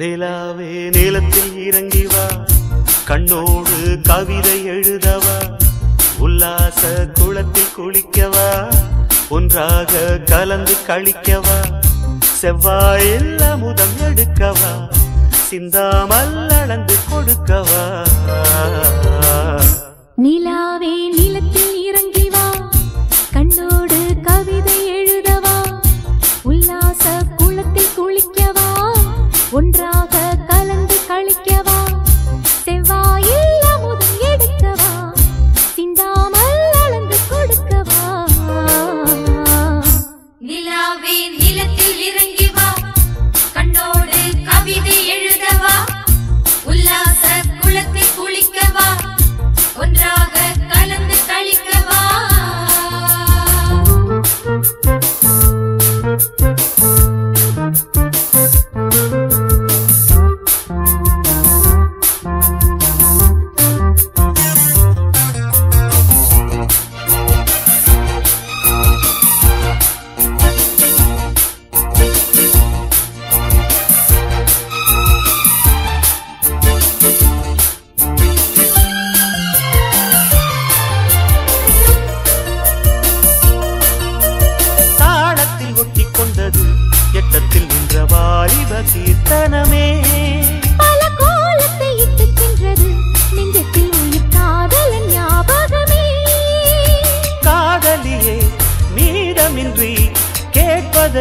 நிலாவே நிலத்தில் இறங்கி வா. கண்ணோடு கவிதை எழுதவா. உல்லாச குளத்தில் குளிக்கவா. ஒன்றாக கலந்து கழிக்கவா. செவ்வாயில் அமுதம் எடுக்கவா. சிந்தாமல் அளந்து கொடுக்கவா. நிலாவே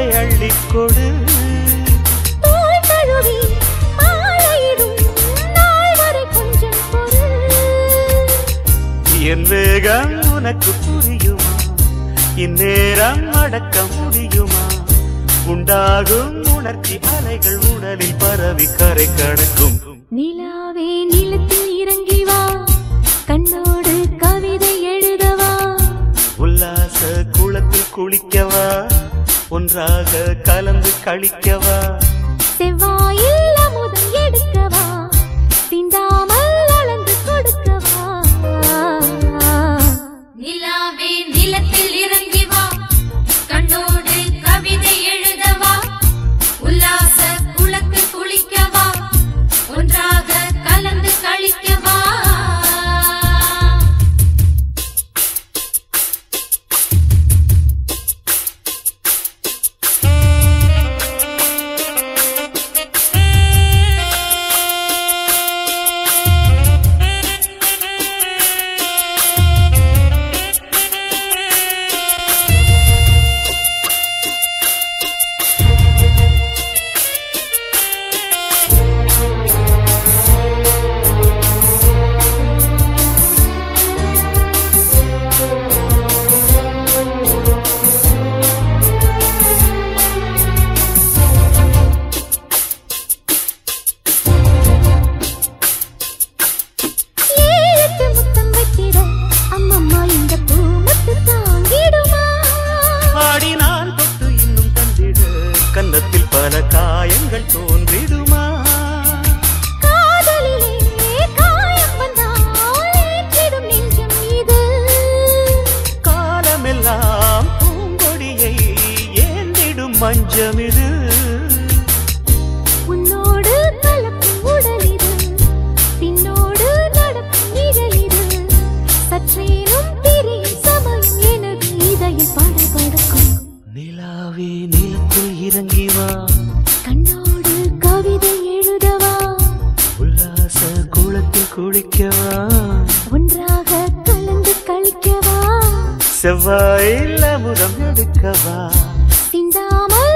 பொறு. என் வேகம் உனக்கு புரியுமா? இந்நேரம் அடக்க முடியுமா? உண்டாகும் உணர்ச்சி அலைகள் உடலில் பரவி கரை கடக்கும். நிலாவே நிலத்தில் இறங்கி வா. கண்ணோடு கவிதை எழுதவா. உல்லாச குளத்தில் குளிக்கவா? ஒன்றாக கலந்து கழிக்கவா? செவ்வாயில் பல காயங்கள் தோன்றிடுமா? காதலிலே குளிக்கவா? ஒன்றாக கலந்து கழிக்கவா? செவ்வாயில் அமுதம் எடுக்கவா? சிந்தாமல்